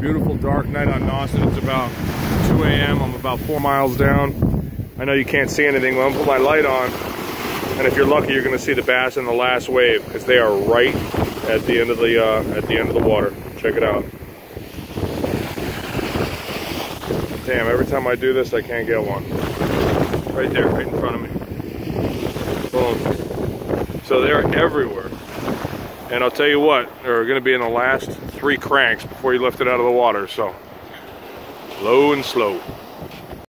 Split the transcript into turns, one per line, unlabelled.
Beautiful dark night on Nauset. It's about 2 a.m. I'm about four miles down. I know you can't see anything, but I'm gonna put my light on. And if you're lucky, you're gonna see the bass in the last wave because they are right at the end of the uh, at the end of the water. Check it out. Damn, every time I do this, I can't get one. Right there, right in front of me. Boom. So they're everywhere. And I'll tell you what, they're gonna be in the last three cranks before you lift it out of the water, so low and slow.